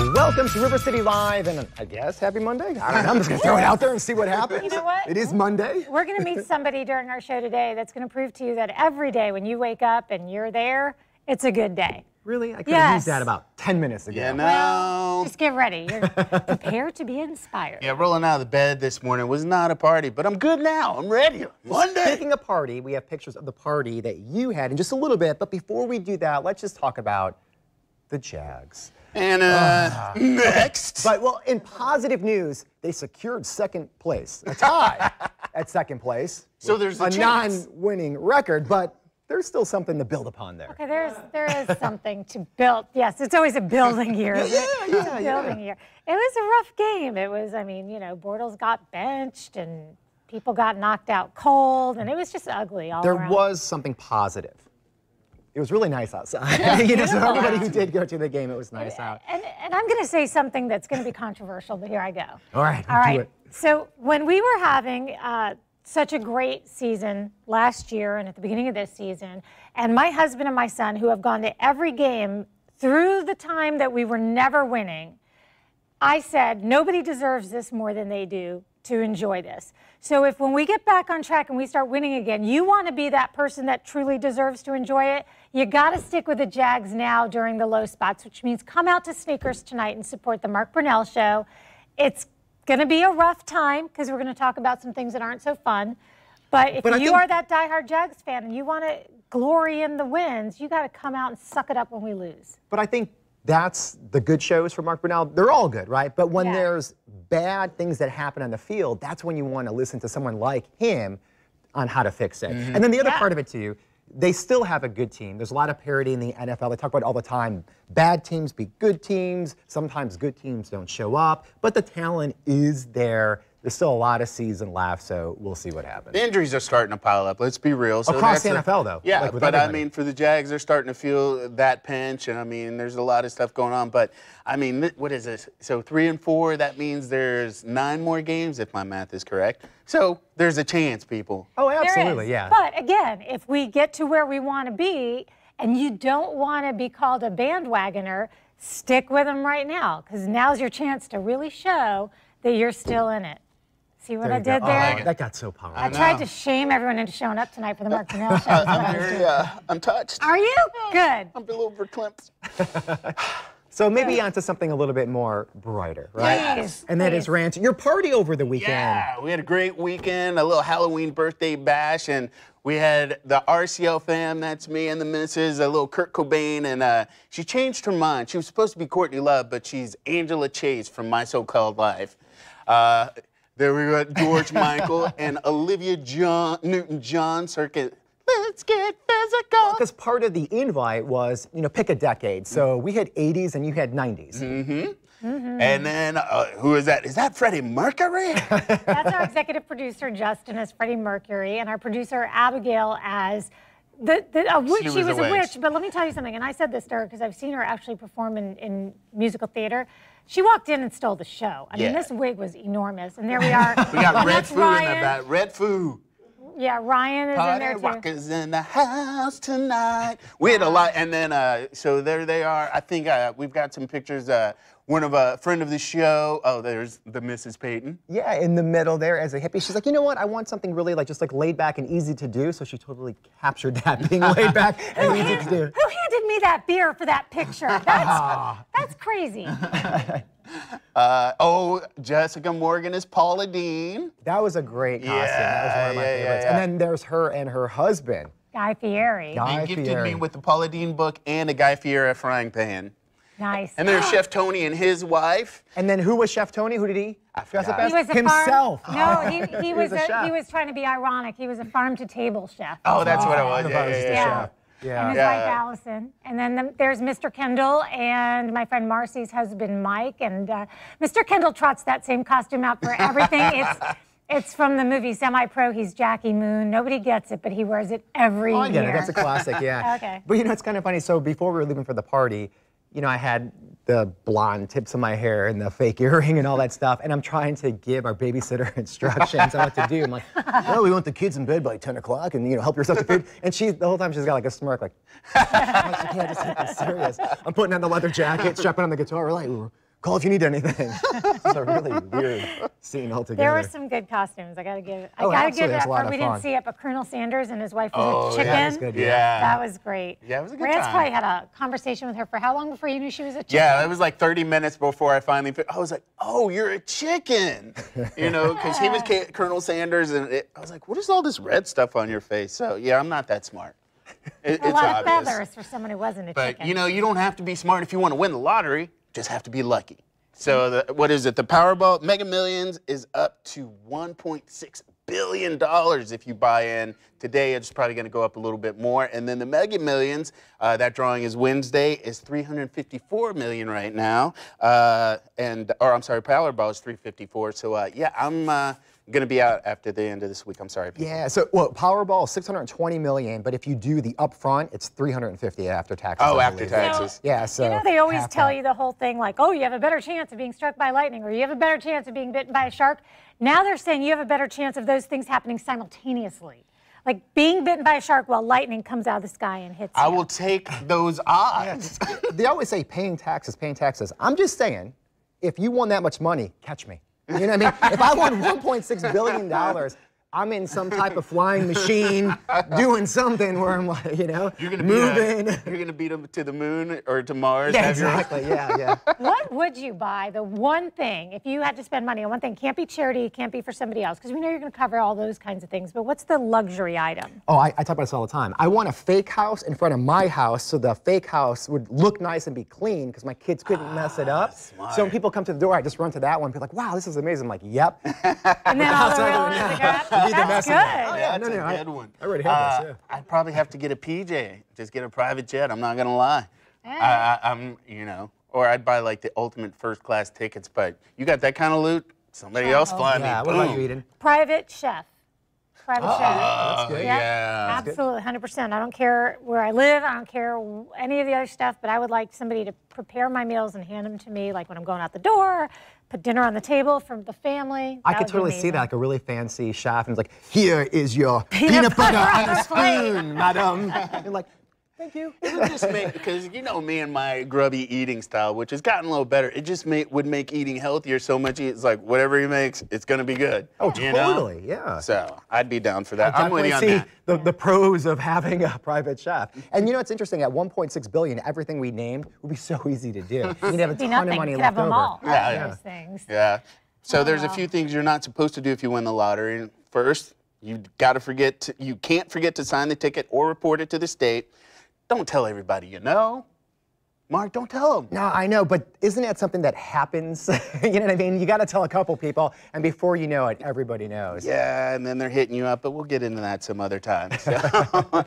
Welcome to River City Live, and I guess happy Monday. I don't know. I'm just gonna throw it out there and see what happens. You know what? It is Monday. We're going to meet somebody during our show today that's going to prove to you that every day when you wake up and you're there, it's a good day. Really? I could have Yes. used that about 10 minutes ago. Yeah, no. Just get ready. You're prepared to be inspired. Yeah, rolling out of the bed this morning was not a party, but I'm good now. I'm ready. Monday. Speaking of party, we have pictures of the party that you had in just a little bit. But before we do that, let's just talk about the Jags. And uh, next. But well, in positive news, they secured second place, a tie at second place. So there's a a non-winning record, but there's still something to build upon there. Okay, there's there is something to build. Yes, it's always a building year. isn't it? Yeah, It's a yeah, building year. It was a rough game. It was, I mean, you know, Bortles got benched and people got knocked out cold, and it was just ugly all There around. was something positive. It was really nice outside. you know, so everybody who did go to the game, it was nice out. And, and I'm going to say something that's going to be controversial, but here I go. All right, All right. do it. So when we were having uh, such a great season last year and at the beginning of this season, and my husband and my son, who have gone to every game through the time that we were never winning, I said, nobody deserves this more than they do to enjoy this. So if when we get back on track and we start winning again, you want to be that person that truly deserves to enjoy it, you got to stick with the Jags now during the low spots, which means come out to Sneakers tonight and support the Mark Brunell show. It's going to be a rough time because we're going to talk about some things that aren't so fun. But if But you are that diehard Jags fan and you want to glory in the wins, you got to come out and suck it up when we lose. But I think that's the good shows for Mark Brunell. They're all good, right? But when Yeah. there's bad things that happen on the field, that's when you want to listen to someone like him on how to fix it. Mm-hmm. And then the other Yeah. part of it too, they still have a good team. There's a lot of parity in the NFL. They talk about it all the time. Bad teams beat good teams. Sometimes good teams don't show up, but the talent is there. There's still a lot of season left, so we'll see what happens. The injuries are starting to pile up. Let's be real. So Across that's the a- NFL, though, Yeah, like with but I mean, for the Jags, they're starting to feel that pinch, and I mean, there's a lot of stuff going on. But I mean, what is this? So three and four. That means there's nine more games, if my math is correct. So there's a chance, people. Oh, absolutely, yeah. But again, if we get to where we want to be and you don't want to be called a bandwagoner, stick with them right now because now's your chance to really show that you're still in it. See what There I you go. did Oh, there? that got so powerful. I tried to shame everyone into showing up tonight for the Mark Brunell show. I was doing. Yeah, I'm touched. Are you? Good. I'm a little verklempt. So maybe onto something a little bit more brighter, right? Please, And that is please. Rance. Your party over the weekend. Yeah, we had a great weekend, a little Halloween birthday bash, and we had the RCL fam, that's me and the missus, a little Kurt Cobain, and uh, she changed her mind. She was supposed to be Courtney Love, but she's Angela Chase from My So-Called Life. Uh, there we got George Michael and Olivia John, Newton-John circuit. Let's get physical. Because part of the invite was, you know, pick a decade. So we had 80s and you had 90s. Mm-hmm. Mm -hmm. And then, uh, who is that? Is that Freddie Mercury? That's our executive producer, Justin, as Freddie Mercury, and our producer, Abigail, as the, the a witch. She She was was, a a witch. witch. But let me tell you something, and I said this to her because I've seen her actually perform in, in musical theater. She walked in and stole the show. I Yeah. mean, this wig was enormous, and there we are. We got Red that's Foo in Ryan. the back. Red Foo. Yeah, Ryan is in Party there too. rockers in the house tonight. We had a lot, and then uh, so there they are. I think uh, we've got some pictures. Uh, one of a friend of the show. Oh, there's the Mrs. Peyton. Yeah, in the middle there as a hippie. She's like, you know what? I want something really like just like laid back and easy to do. So she totally captured that being laid back and easy to do. Who handed me that beer for that picture? That's, that's crazy. Uh, oh, Jessica Morgan is Paula Deen. That was a great costume. that was one of my Yeah, yeah, favorites. yeah. And then there's her and her husband. Guy Fieri. Guy He gifted Fieri. me with the Paula Deen book and a Guy Fieri frying pan. Nice. And there's Chef Tony and his wife. And then who was Chef Tony? Who did he? I dress up forgot. as? He was a Himself. Farm, no, he, he, He was, was a a, chef. he was trying to be ironic. He was a farm to table chef. Oh, that's what it I was. thought Yeah, yeah, just yeah. Yeah. Yeah. And his Yeah. wife Allison, and then the, there's Mr. Kendall and my friend Marcy's husband Mike, and uh, Mr. Kendall trots that same costume out for everything. it's it's from the movie Semi Pro. He's Jackie Moon. Nobody gets it, but he wears it every Oh, I get year. it. That's a classic, yeah. Okay. But you know, it's kind of funny. So before we were leaving for the party, you know, I had the blonde tips of my hair and the fake earring and all that stuff, and I'm trying to give our babysitter instructions on what to do. I'm like, well, we want the kids in bed by 10 o'clock, and you know, help yourself to food. And she, the whole time, she's got like a smirk, like, she can't just take this serious. I'm putting on the leather jacket, strapping on the guitar. We're like, call if you need anything. it's a really weird scene altogether. There were some good costumes. I gotta give. I Oh, gotta absolutely. give That's that a lot part. of We fun. didn't see it, but Colonel Sanders and his wife was Oh, a yeah. chicken. That was good, yeah. Yeah. That was great. Yeah, it was a good Rance time. probably had a conversation with her for how long before you knew she was a chicken? Yeah, it was like 30 minutes before I finally. I was like, "Oh, you're a chicken," you know, because he was Colonel Sanders, and it, I was like, "What is all this red stuff on your face?" So yeah, I'm not that smart. It- a it's lot obvious. of feathers for someone who wasn't a But chicken. you know, you don't have to be smart if you want to win the lottery. Just have to be lucky. So the, what is it? The Powerball Mega Millions is up to 1.6 billion dollars if you buy in today. It's probably going to go up a little bit more. And then the Mega Millions, uh, that drawing is Wednesday, is 354 million right now. Uh, and or I'm sorry, Powerball is 354. So uh, yeah, I'm uh, going to be out after the end of this week. I'm sorry. people. Yeah, so well, Powerball is 620 million, but if you do the upfront, it's 350 after taxes. Oh, I after believe. taxes. Yeah, so you know, they always tell that. you the whole thing like, oh, you have a better chance of being struck by lightning or you have a better chance of being bitten by a shark. Now they're saying you have a better chance of those things happening simultaneously. Like being bitten by a shark while lightning comes out of the sky and hits I you. will take those odds. they always say paying taxes, paying taxes. I'm just saying, if you won that much money, catch me. You know what I mean? if I won 1.6 billion dollars, I'm in some type of flying machine doing something where I'm like, you know, You're gonna moving. Beat a, you're gonna beat them to the moon or to Mars. yeah, have your- Yeah, yeah. What would you buy? The one thing, if you had to spend money on one thing, can't be charity, can't be for somebody else, because we know you're going to cover all those kinds of things. But what's the luxury item? Oh, I, I talk about this all the time. I want a fake house in front of my house so the fake house would look nice and be clean because my kids couldn't ah, mess it up. Smart. So when people come to the door, I just run to that one and be like, wow, this is amazing. I'm like, yep. And then all the real ones now. Be the That's messenger. good. Oh, yeah, That's no, a no, I- good one. I already have this, yeah. I'd probably have to get a PJ, just get a private jet. I'm not gonna lie. I, I, I'm, you know, or I'd buy like the ultimate first class tickets. But you got that kind of loot, somebody else fly me. Yeah, what about you, Eden? Private chef. Private chef. Uh, good. Yep, yeah. Absolutely, 100%. I don't care where I live. I don't care any of the other stuff, but I would like somebody to prepare my meals and hand them to me, like when I'm going out the door, put dinner on the table for the family. I That could totally see that, like a really fancy chef, and it's like, here is your Peanut peanut, butter, butter on a spoon, madam. You're like, thank you. just make because you know me and my grubby eating style, which has gotten a little better. It just make, would make eating healthier so much. It's like whatever he makes, it's gonna be good. Oh, you know? totally, yeah. So I'd be down for that. I'm with definitely you on see that. the, the pros of having a private chef. And you know, it's interesting. At 1.6 billion, everything we named would be so easy to do. You need to have a ton nothing. of money Could left have them over. all. all Yeah, those things. Yeah. So oh, there's a few things you're not supposed to do if you win the lottery. First, you got to forget to, you can't forget to sign the ticket or report it to the state. Don't tell everybody you know. Mark, don't tell them. No, I know, but isn't that something that happens? you know what I mean? You got to tell a couple people, and before you know it, everybody knows. Yeah, and then they're hitting you up, but we'll get into that some other time. So.